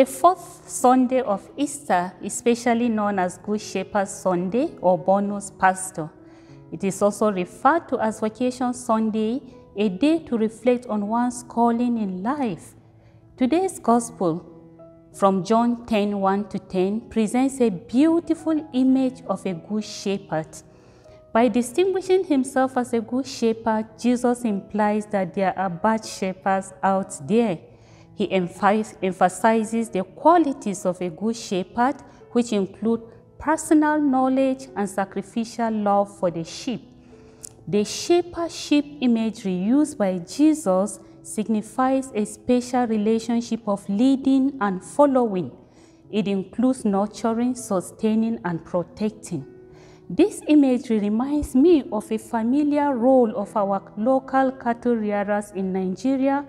The fourth Sunday of Easter is specially known as Good Shepherd Sunday or Bonus Pastor. It is also referred to as Vocation Sunday, a day to reflect on one's calling in life. Today's Gospel from John 10 1 to 10 presents a beautiful image of a good shepherd. By distinguishing himself as a good shepherd, Jesus implies that there are bad shepherds out there. He emphasizes the qualities of a good shepherd, which include personal knowledge and sacrificial love for the sheep. The shepherd-sheep imagery used by Jesus signifies a special relationship of leading and following. It includes nurturing, sustaining, and protecting. This imagery reminds me of a familiar role of our local cattle rearers in Nigeria